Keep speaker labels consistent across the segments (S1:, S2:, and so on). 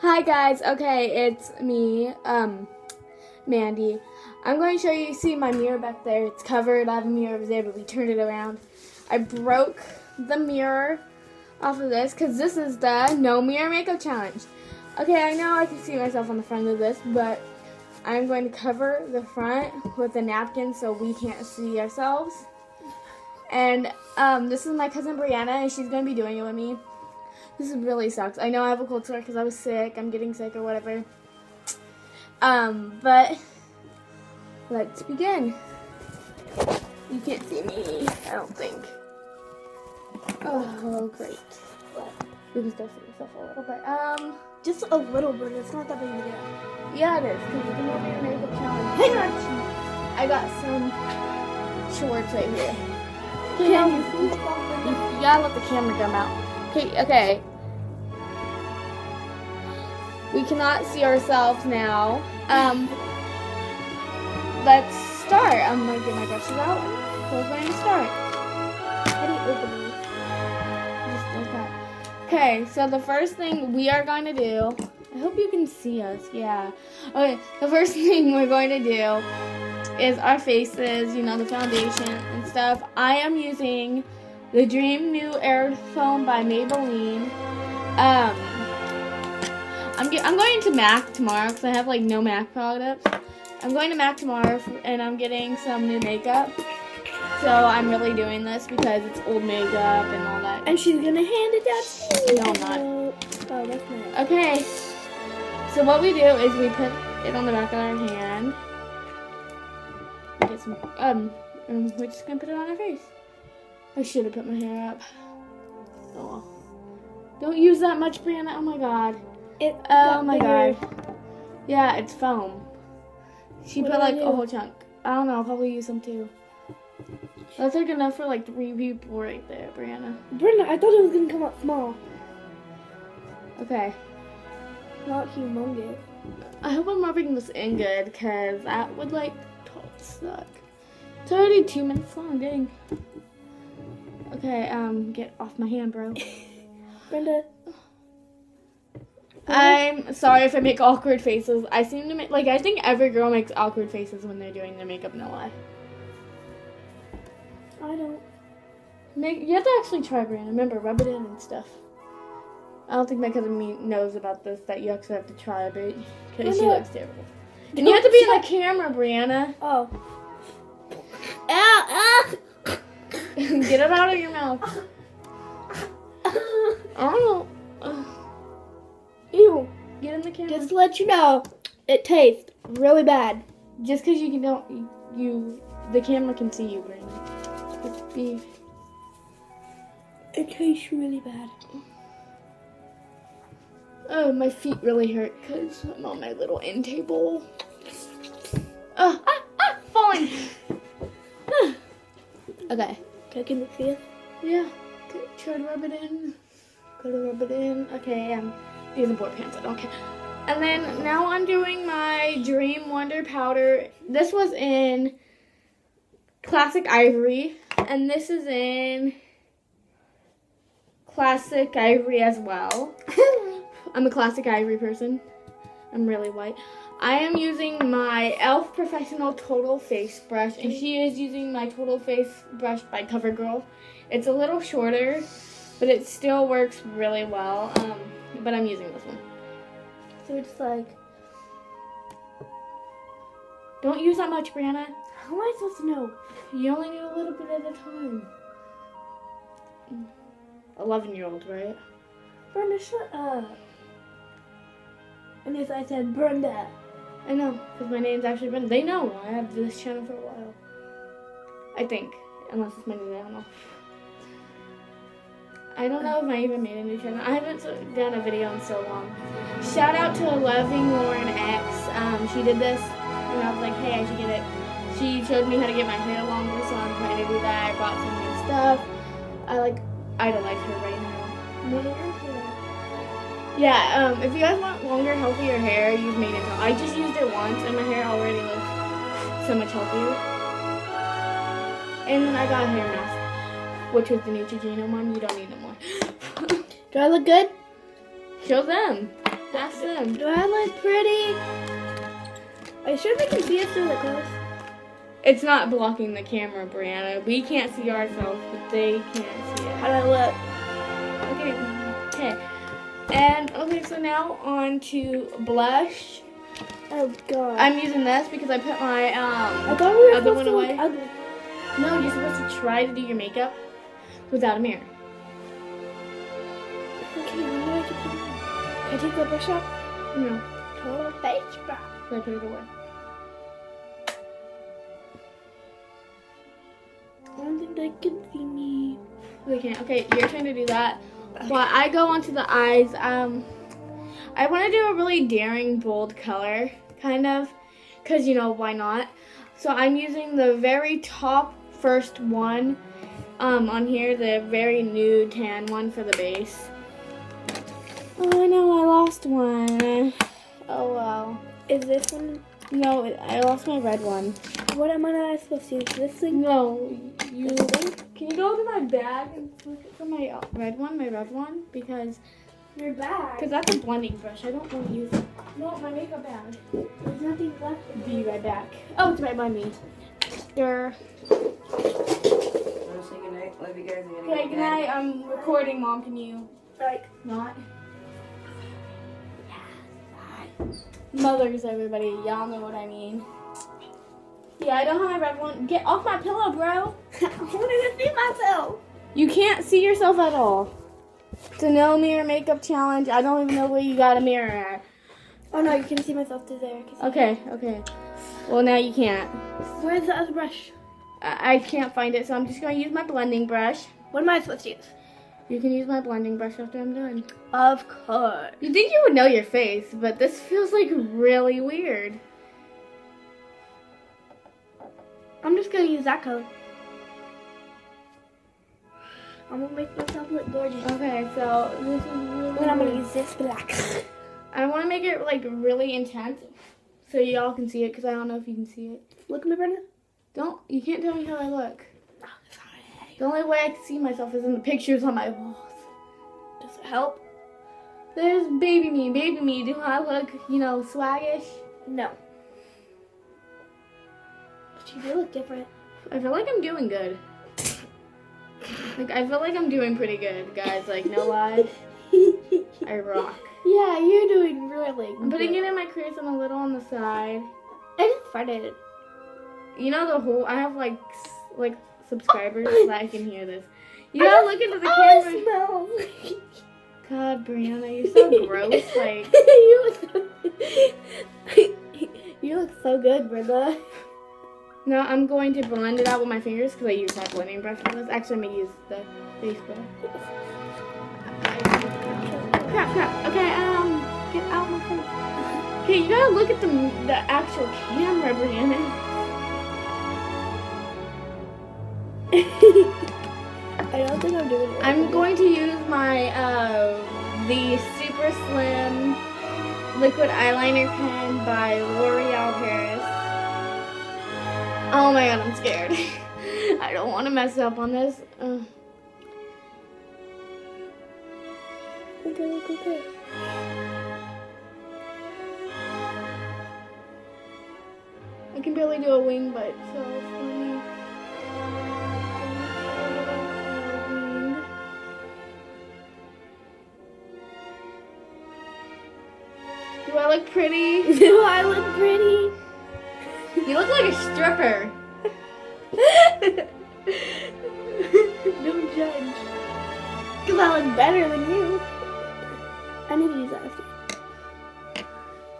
S1: Hi guys, okay, it's me, um, Mandy. I'm going to show you, see my mirror back there. It's covered. I have a mirror over there, but we turned it around. I broke the mirror off of this because this is the no mirror makeup challenge. Okay, I know I can see myself on the front of this, but I'm going to cover the front with a napkin so we can't see ourselves. And um, this is my cousin Brianna, and she's going to be doing it with me. This really sucks. I know I have a cold sore because I was sick. I'm getting sick or whatever. Um, but let's begin. You can't see me, I don't think. Oh, great. You can still see yourself a little bit. Um,
S2: Just a little bit. It's not that big of a deal.
S1: yeah, it is because it's the movie makeup challenge. Hang on, I got some shorts right here. Now you, you gotta let the camera come out. Okay, okay. We cannot see ourselves now. Um, let's start. I'm gonna get my brushes out. and We're going to start.
S2: How do you open it?
S1: Just like that. Okay, so the first thing we are going to do, I hope you can see us, yeah. Okay, the first thing we're going to do is our faces, you know, the foundation and stuff. I am using the Dream Nude Air Foam by Maybelline. Um, I'm, get, I'm going to MAC tomorrow because I have like no MAC products. I'm going to MAC tomorrow and I'm getting some new makeup. So I'm really doing this because it's old makeup and all that.
S2: And she's gonna hand it down to you.
S1: No, I'm
S2: Oh, that's nice.
S1: Okay. So what we do is we put it on the back of our hand. Get some um and we're just gonna put it on our face. I should have put my hair up. Oh well. Don't use that much, Brianna. Oh my god.
S2: It
S1: Oh my
S2: bigger.
S1: god. Yeah, it's foam. She
S2: What
S1: put like a whole chunk. I don't know, I'll probably use some too. That's like enough for like three people right there, Brianna.
S2: Brenda, I thought it was gonna come out small,
S1: Okay.
S2: not humongous.
S1: I hope I'm rubbing this in good because that would like suck. It's already two minutes long, dang. Okay, um, get off my hand, bro.
S2: Brenda,
S1: I'm sorry if I make awkward faces. I seem to make like I think every girl makes awkward faces when they're doing their makeup. No lie.
S2: I don't.
S1: Make you have to actually try, Brianna. Remember, rub it in and stuff. I don't think my cousin me knows about this. That you actually have to try a bit because she looks terrible. And you have to be in the camera, Brianna.
S2: Oh. Ow!
S1: Get it out of your mouth. I don't know.
S2: Ew.
S1: Get in the camera.
S2: Just to let you know, it tastes really bad.
S1: Just because you can don't you, you the camera can see you, Brandon. Just be
S2: It tastes really bad.
S1: oh my feet really hurt because I'm on my little end table. Oh, ah, ah, falling. Ah. okay.
S2: Can you see it?
S1: Yeah. Okay, try to rub it in. Go to rub it in. Okay, um, these are board pants. I don't care. And then now I'm doing my Dream Wonder powder. This was in Classic Ivory, and this is in Classic Ivory as well. I'm a Classic Ivory person. I'm really white. I am using my e.l.f. Professional Total Face Brush, and she is using my Total Face Brush by CoverGirl. It's a little shorter, but it still works really well. Um, but I'm using this one. So it's like, don't use that much, Brianna.
S2: How am I supposed to know?
S1: You only need a little bit at a time. 11 year old, right?
S2: Brenda, shut up. And if I said Brenda,
S1: I know, because my name's actually Brenda. They know. I have this channel for a while. I think. Unless it's my new I don't know. I don't know if I even made a new channel. I haven't done a video in so long. Shout out to Loving Lauren X. Um, she did this, and I was like, hey, I should get it. She showed me how to get my hair longer, so I'm trying to do that. I bought some new stuff. I like idolize her right now. Yeah, um, if you guys want longer, healthier hair, use Made. I just used it once, and my hair already looks so much healthier. And then I got a hair mask, which was the Neutrogena one. You don't need no more.
S2: Do I look good?
S1: Show them. Ask them.
S2: Do I look pretty? Are you sure they can see us through the clothes?
S1: It's not blocking the camera, Brianna. We can't see ourselves, but they can't see it.
S2: How do I look?
S1: Okay. Okay. And okay, so now on to blush.
S2: Oh god.
S1: I'm using this because I put my um I
S2: thought we were
S1: Other
S2: supposed
S1: one
S2: to look ugly.
S1: No, you're supposed to try to do your makeup without a mirror.
S2: Okay, when do I get to Can I take the brush off?
S1: No,
S2: Total face brush.
S1: so I put it away.
S2: I don't think they can see me.
S1: We can't. Okay, your turn to do that. While I go onto the eyes, um, I want to do a really daring, bold color, kind of, because you know why not. So I'm using the very top first one, um, on here, the very new tan one for the base. Oh, I know I lost one. Oh well.
S2: Is this one?
S1: No, I lost my red one.
S2: What am I supposed to use? This thing?
S1: No, you. Can you go to my bag and look for my uh, red one, my red one, because
S2: Your bag.
S1: because that's a blending brush. I don't want to use it. No, my makeup bag.
S2: There's nothing left.
S1: Be right back. Oh, it's right by me. There.
S3: Want to say goodnight? Love you guys. I'm gonna
S1: Okay,
S3: get
S1: good night. I'm recording, Mom. Can you
S2: Like,
S1: not? Yeah. Mothers, everybody. Y'all know what I mean. Yeah, I don't have my red one. Get off my pillow, bro.
S2: I want to see myself.
S1: You can't see yourself at all. It's a no mirror makeup challenge. I don't even know where you got a mirror at.
S2: Oh no, you can see myself through there.
S1: Okay, okay. Well, now you can't.
S2: Where's the other brush?
S1: I, can't find it, so I'm just going to use my blending brush.
S2: What am I supposed to use?
S1: You can use my blending brush after I'm done.
S2: Of course.
S1: You think you would know your face, but this feels like really weird.
S2: I'm just gonna use that color. I'm gonna make myself look gorgeous.
S1: Okay, so this is really.
S2: And I'm gonna use this black.
S1: I want to make it like really intense, so y'all can see it, because I don't know if you can see it.
S2: Look at me, Brenda.
S1: Don't you can't tell me how I look.
S2: Oh.
S1: The only way I can see myself is in the pictures on my walls.
S2: Does it help?
S1: There's baby me, baby me. Do I look, you know, swaggish?
S2: No. But you do look different.
S1: I feel like I'm doing good. Like I feel like I'm doing pretty good, guys. Like no lie, I rock.
S2: yeah, you're doing really
S1: I'm putting it in my crease and a little on the side.
S2: I just farted.
S1: You know the whole. I have like like subscribers that I can hear this. You gotta look into the
S2: oh,
S1: camera. God, Brianna, you're so gross. Like
S2: you look. you look so good, Brenda.
S1: no, I'm going to blend it out with my fingers because I use my blending brush for this. Actually, I'm gonna use the face brush. Crap, crap. Okay, um, get out my face. Okay, you gotta look at the the actual camera, Brianna.
S2: I don't think I'm doing it.
S1: I'm going to use my uh the super slim liquid eyeliner pen by L'Oreal Paris. Oh my god, I'm scared. I don't want to mess up on this. Uh,
S2: I look okay.
S1: I can barely do a wing, but so look pretty?
S2: Do I look pretty?
S1: You look like a stripper.
S2: Don't judge. Because I look better than you. I need to use that after.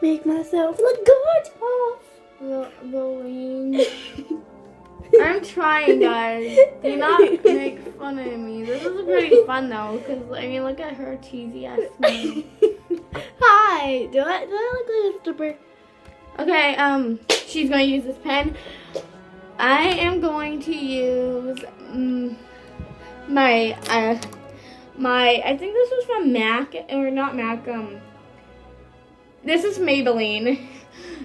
S2: Make myself look gorgeous.
S1: The, the. I'm trying, guys. Do not make fun of me. This is pretty fun though, because I mean, look at her cheesy ass smile.
S2: Do I, do I look like a stripper?
S1: Okay, um, she's gonna use this pen. I am going to use um, my uh my I think this was from Mac or not Mac um this is Maybelline.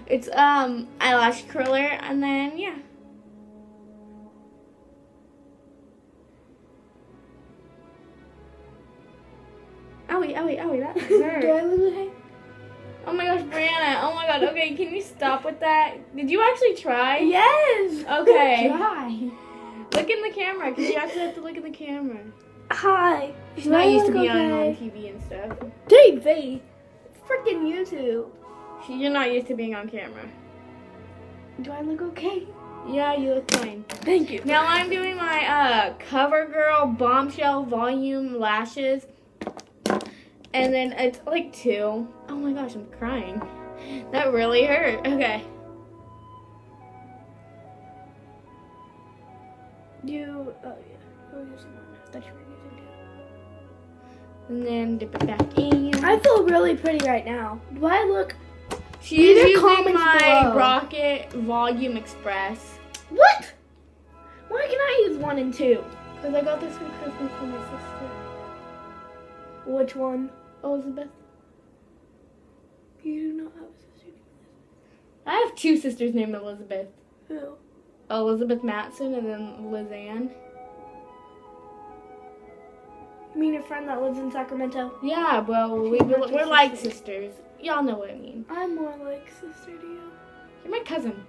S1: It's um eyelash curler and then yeah. Owie, owie, owie, that
S2: Do
S1: hurt.
S2: I look okay?
S1: god. Okay, can you stop with that? Did you actually try?
S2: Yes.
S1: Okay.
S2: Try.
S1: Look in the camera, because you actually have to look in the camera.
S2: Hi.
S1: She's not used to being on, on. TV and stuff.
S2: TV. Freaking YouTube.
S1: She, you're not used to being on camera.
S2: Do I look okay?
S1: Yeah, you look fine.
S2: Thank you.
S1: Now I'm doing my uh, CoverGirl Bombshell Volume Lashes. And then it's like two. Oh my gosh, I'm crying. That really hurt. Okay.
S2: You. Oh yeah. You're using one. I thought you were using two.
S1: And then dip it back in.
S2: I feel really pretty right now. Do I look?
S1: She's
S2: your
S1: using my
S2: below.
S1: Rocket Volume Express.
S2: What? Why can I use one and two?
S1: Because I got this for Christmas for my sister.
S2: Which one?
S1: Oh, Elizabeth.
S2: You do not have a sister.
S1: I have two sisters named Elizabeth.
S2: Who?
S1: Elizabeth Matson and then Lizanne.
S2: You mean your friend that lives in Sacramento?
S1: Yeah, well, we we're
S2: your
S1: like sisters. Y'all know what I mean.
S2: I'm more like sister to you.
S1: You're my cousin.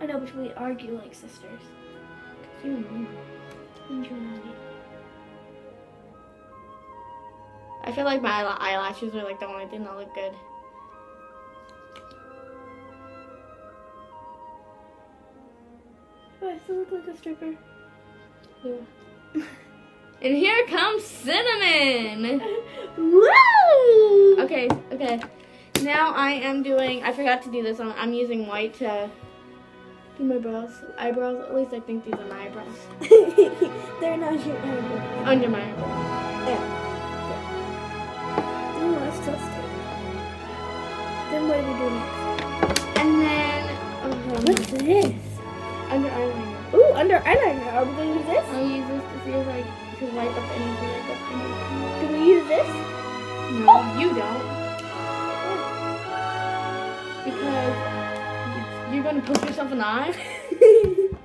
S2: I know, but we argue like sisters.
S1: You know.
S2: And you're
S1: I feel like my eyelashes are like the only thing that look good.
S2: Do I still look like a stripper?
S1: Yeah. and here comes cinnamon.
S2: Woo!
S1: Okay, okay. Now I am doing. I forgot to do this. I'm, I'm using white to do my brows, eyebrows. At least I think these are my eyebrows.
S2: They're not your eyebrows.
S1: Under my eyebrows.
S2: What do we do next?
S1: And then um,
S2: What's this?
S1: under eyeliner.
S2: Ooh, under eyeliner. Are we gonna use this?
S1: I'll use this to see if I can wipe up anything I got in
S2: Do we use this?
S1: No, you don't. Because you're gonna poke yourself in the eye.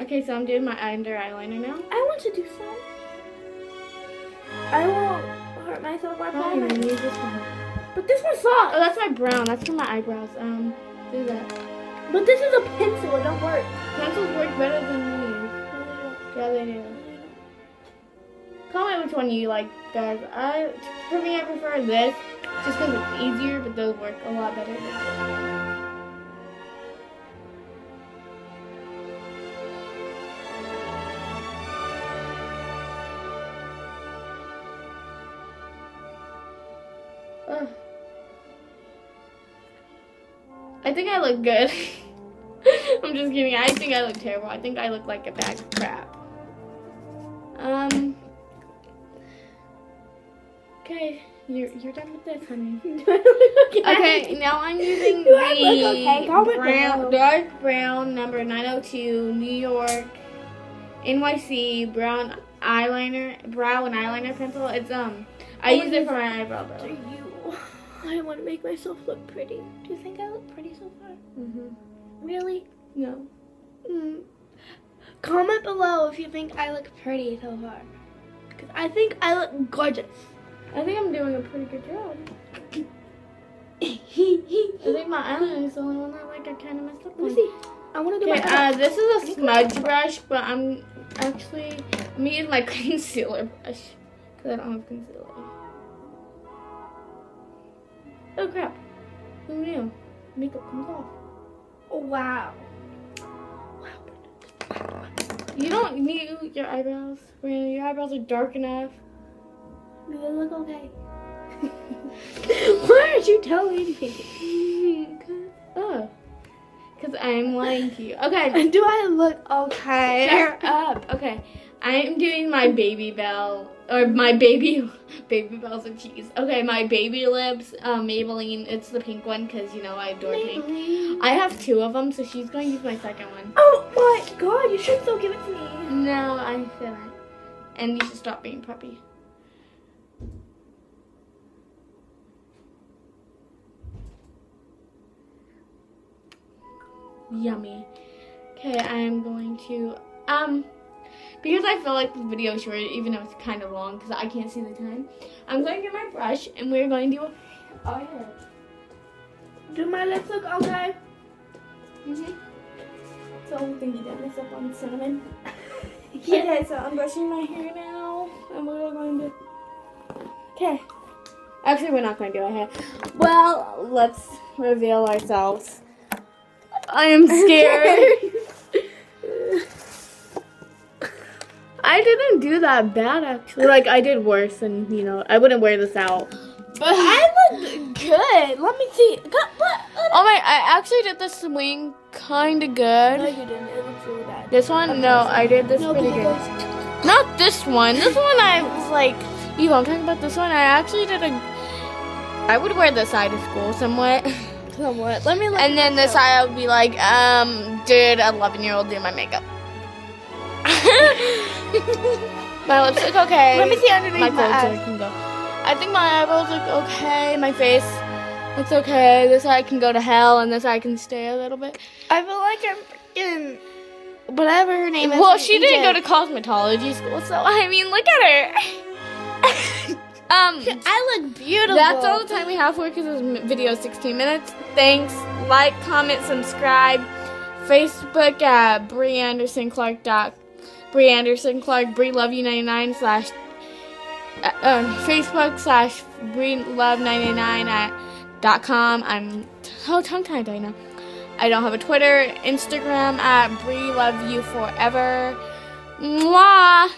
S1: Okay, so I'm doing my under eyeliner now.
S2: I want to do some. I won't hurt myself by
S1: Oh, I'm gonna use this one.
S2: But this one's soft.
S1: Oh, that's my brown. That's for my eyebrows. Um, do that.
S2: But this is a pencil. It don't work.
S1: Pencils work better than these. Yeah, they do. Comment which one you like, guys. I, for me, I prefer this just because it's easier, but those work a lot better. I think I look good. I'm just kidding. I think I look terrible. I think I look like a bag of crap. Um. Okay, you're you're done with this, honey.
S2: Do I look okay?
S1: Okay, now I'm using
S2: Do I look
S1: the
S2: okay?
S1: Brown, dark brown number 902 New York NYC brown eyeliner, brow and eyeliner pencil. It's um, I
S2: Oh,
S1: use it for my eyebrow?
S2: I want to make myself look pretty. Do you think I look pretty so far?
S1: hmm
S2: Really?
S1: No.
S2: Mm. Comment below if you think I look pretty so far. Because I think I look gorgeous.
S1: I think I'm doing a pretty good job. I think my eyeliner is the only one that like I kind of messed up
S2: Let me see. I want to do my
S1: uh, this is a smudge brush, but I'm actually I'm gonna my concealer brush because I don't have concealer. Oh crap! Who knew? Makeup comes off.
S2: Oh, wow.
S1: You don't need your eyebrows. Brandon, your eyebrows are dark enough.
S2: Do they look okay? Why aren't you telling me?
S1: oh, because I'm lying to you. Okay,
S2: Do I look okay?
S1: shut up. Okay, I'm doing my baby bell or my baby baby bells and cheese. Okay, my baby lips, um, Maybelline. It's the pink one because you know I adore pink. I have two of them, so she's going to use my second one.
S2: Oh my god, you should still give it to me.
S1: No, I feel it. And you should stop being puppy. Yummy. Okay, I am going to um because I feel like this video is short, even though it's kind of long, because I can't see the time. I'm going to get my brush, and we're going to do. Oh yeah.
S2: Do my lips look okay?
S1: Mhm.
S2: So I think you didn't mess up on cinnamon.
S1: Okay, so I'm brushing my hair now, and we're going to. Okay. Actually, we're not going to do our hair. Well, let's reveal ourselves. I am scared. I didn't do that bad, actually. Like, I did worse, and you know, I wouldn't wear this out. But
S2: I look good. Let me see. Got, but,
S1: oh my! I actually did the swing kind of good.
S2: no, you didn't. It looks really bad.
S1: This one, no, I did this
S2: No,
S1: pretty
S2: because
S1: good.
S2: those-
S1: Not this one. This one I was like, Eva, I'm talking about this one. I actually did a. I would wear this side of school somewhat.
S2: Somewhat. Let me look.
S1: And then this side I would be like, um, did 11 year old do my makeup? my lipstick okay.
S2: Let me see underneath
S1: my
S2: my eyes.
S1: can go. I think my eyebrows look okay. My face looks okay. This side can go to hell, and this side can stay a little bit.
S2: I feel like I'm freaking whatever her name is.
S1: Well, she didn't go to cosmetology school, so I mean, look at her. um,
S2: I look beautiful.
S1: that's all the time we have for because this video is 16 minutes. Thanks. Like, comment, subscribe. Facebook at Brie Brie Anderson Clark Brie Love You 99 slash uh, um, Facebook slash Brie Love 99 at dot com. I'm so tongue tied right now. I don't have a Twitter, Instagram at Brie Love You Forever. Mwah.